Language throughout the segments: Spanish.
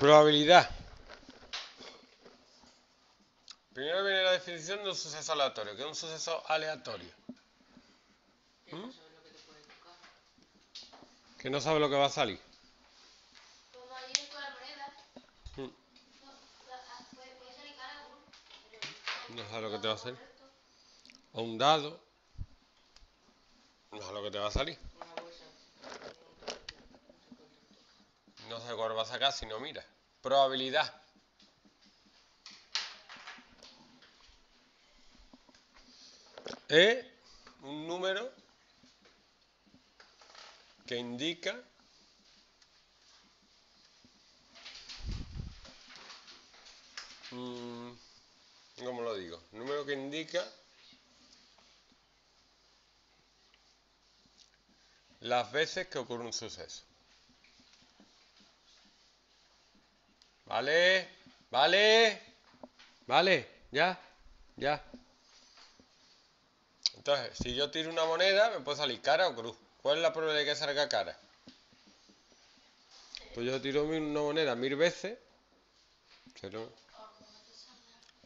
Probabilidad. Primero viene la definición de un suceso aleatorio. ¿Qué es un suceso aleatorio? Que no ¿Mm? lo que te puede tocar. Que no sabe lo que va a salir. Como ayer con la moneda, Mm. no, la- puede, puede salir cara, ¿no? Pero No sabe lo que te va a salir. O un dado. No sabe lo que te va a salir. Una bolsa. No sé cuánto. No sabe cuál va a sacar si no mira. Probabilidad. Es un número que indica mm, ¿cómo lo digo? Número que indica las veces que ocurre un suceso. Vale, vale, vale, ya, ya. Entonces, si yo tiro una moneda, me puede salir cara o cruz. ¿Cuál es la probabilidad de que salga cara? Pues yo tiro una moneda mil veces.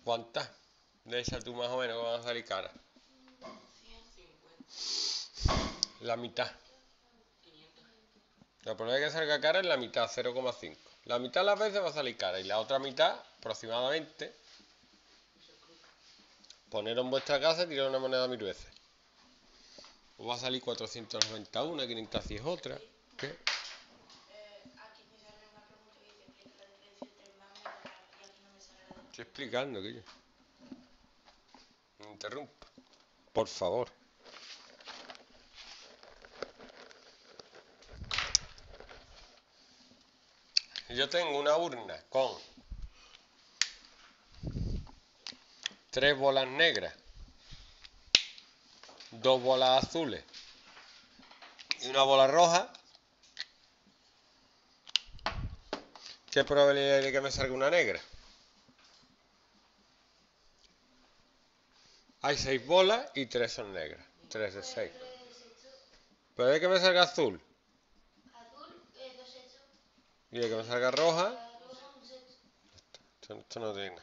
¿Cuántas? De esas tú más o menos van a salir cara. 150. La mitad. 500. La probabilidad de que salga cara es la mitad, 0,5. La mitad de las veces va a salir cara y la otra mitad, aproximadamente, poneros en vuestra casa y tirar una moneda mil veces. Os va a salir 491, 500 es otra. ¿Qué? Me me Estoy explicando, que yo. No interrumpa. Por favor. Yo tengo una urna con tres bolas negras, dos bolas azules y una bola roja. ¿Qué probabilidad hay de que me salga una negra? Hay seis bolas y tres son negras. Tres de seis. Pero de que me salga azul y de que me salga roja, esto, esto no tiene nada.